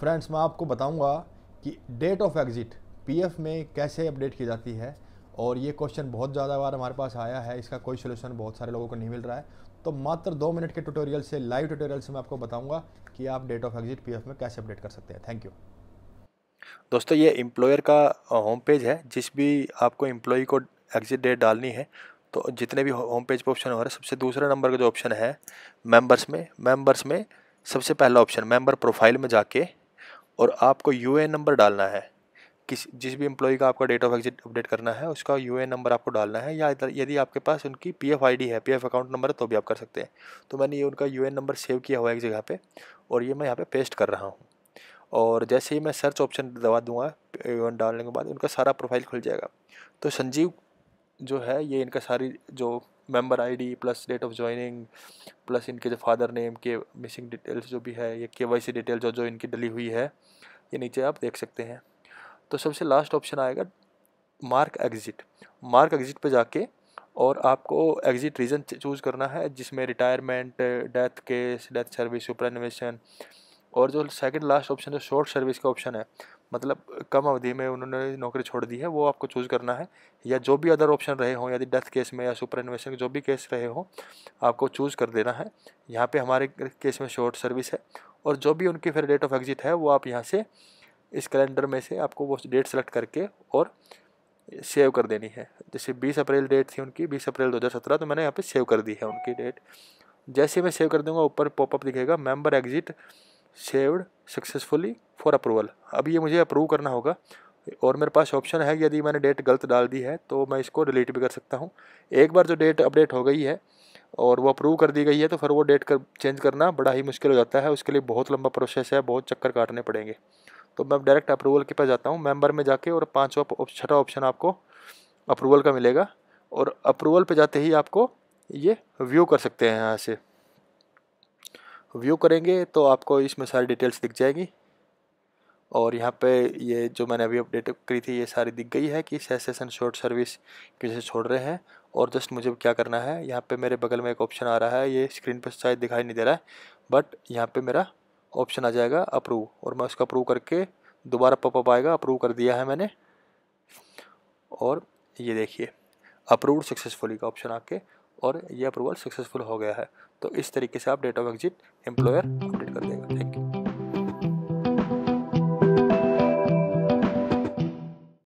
Friends मैं आपको बताऊँगा कि डेट ऑफ़ एग्ज़िट पीएफ में कैसे अपडेट की जाती है और ये क्वेश्चन बहुत ज़्यादा बार हमारे पास आया है। इसका कोई सोल्यूशन बहुत सारे लोगों को नहीं मिल रहा है। तो मात्र दो मिनट के ट्यूटोरियल से लाइव ट्यूटोरियल से मैं आपको बताऊँगा कि आप डेट ऑफ़ एग्ज़िट पीएफ में कैसे अपडेट कर सकते हैं। थैंक यू दोस्तों, ये एम्प्लॉयर का होम पेज है। जिस भी आपको एम्प्लॉय को एग्जिट डेट डालनी है तो जितने भी होम पेज पर ऑप्शन हो रहे है, सबसे दूसरे नंबर का जो ऑप्शन है मेंबर्स में मेंबर्स में सबसे पहला ऑप्शन मेंबर प्रोफ़ाइल में जाके और आपको यू नंबर डालना है। किस, जिस भी एम्प्लॉय का आपका डेट ऑफ़ एग्जिट अपडेट करना है, उसका यू नंबर आपको डालना है या इधर, यदि आपके पास उनकी पी एफ़ है पी एफ़ अकाउंट नंबर है तो भी आप कर सकते हैं। तो मैंने ये उनका यू नंबर सेव किया हुआ है एक जगह पे और ये मैं यहाँ पे पेस्ट कर रहा हूँ। और जैसे ही मैं सर्च ऑप्शन दबा दूँगा डालने के बाद उनका सारा प्रोफ़ाइल खुल जाएगा। तो संजीव जो है, ये इनका सारी जो member ID plus date of joining plus इनके जो फादर नेम के मिसिंग डिटेल्स जो भी है, ये के वाई डिटेल जो जो इनकी डली हुई है, ये नीचे आप देख सकते हैं। तो सबसे लास्ट ऑप्शन आएगा मार्क एग्ज़िट मार्क एग्ज़िट पे जाके और आपको एग्ज़िट रीज़न चूज़ करना है, जिसमें retirement death case death service superannuation और जो सेकंड लास्ट ऑप्शन जो शॉर्ट सर्विस का ऑप्शन है मतलब कम अवधि में उन्होंने नौकरी छोड़ दी है, वो आपको चूज़ करना है। या जो भी अदर ऑप्शन रहे हों, यदि डेथ केस में या सुपर इन्वेस्टिंग जो भी केस रहे हों, आपको चूज़ कर देना है। यहाँ पे हमारे केस में शॉर्ट सर्विस है और जो भी उनकी फिर डेट ऑफ़ एग्जिट है, वो आप यहाँ से इस कैलेंडर में से आपको वो डेट सेलेक्ट करके और सेव कर देनी है। जैसे 20 अप्रैल डेट थी उनकी 20 अप्रैल 2017 तो मैंने यहाँ पे सेव कर दी है उनकी डेट जैसे मैं सेव कर दूँगा, ऊपर पॉपअप दिखेगा member exit saved successfully for approval अब ये मुझे अप्रूव करना होगा और मेरे पास ऑप्शन है यदि मैंने डेट गलत डाल दी है तो मैं इसको डिलीट भी कर सकता हूँ। एक बार जो डेट अपडेट हो गई है और वो अप्रूव कर दी गई है तो फिर वो डेट कर चेंज करना बड़ा ही मुश्किल हो जाता है। उसके लिए बहुत लंबा प्रोसेस है, बहुत चक्कर काटने पड़ेंगे। तो मैं डायरेक्ट अप्रूवल के पास जाता हूँ मेंबर में जाके और पाँचवा छठा ऑप्शन आपको अप्रूवल का मिलेगा। और अप्रूवल पे जाते ही आपको ये व्यू कर सकते हैं यहाँ से। व्यू करेंगे तो आपको इसमें सारी डिटेल्स दिख जाएगी। और यहाँ पे ये जो मैंने अभी अपडेट करी थी, ये सारी दिख गई है कि सेशन शॉर्ट सर्विस किसे छोड़ रहे हैं। और जस्ट मुझे क्या करना है, यहाँ पे मेरे बगल में एक ऑप्शन आ रहा है, ये स्क्रीन पर शायद दिखाई नहीं दे रहा है बट यहाँ पे मेरा ऑप्शन आ जाएगा अप्रूव और मैं उसका अप्रूव करके दोबारा पॉपअप आएगा अप्रूव कर दिया है मैंने। और ये देखिए अप्रूव सक्सेसफुली का ऑप्शन आके और ये अप्रूवल सक्सेसफुल हो गया है। तो इस तरीके से आप date of exit employer update कर देगा। थैंक